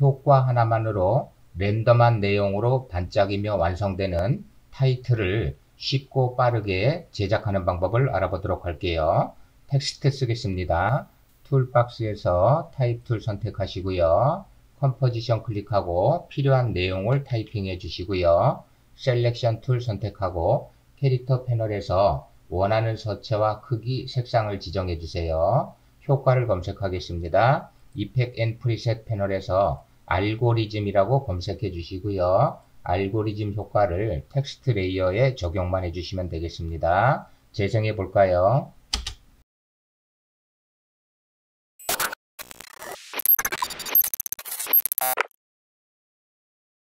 효과 하나만으로 랜덤한 내용으로 반짝이며 완성되는 타이틀을 쉽고 빠르게 제작하는 방법을 알아보도록 할게요. 텍스트 쓰겠습니다. toolbox에서 tool 선택하시고요. 컴포지션 클릭하고 필요한 내용을 타이핑해 주시고요. selection tool 선택하고 캐릭터 패널에서 원하는 서체와 크기, 색상을 지정해 주세요. 효과를 검색하겠습니다. effect and preset 패널에서 알고리즘이라고 검색해 주시고요. 알고리즘 효과를 텍스트 layer에 적용만 해주시면 되겠습니다. 재생해 볼까요?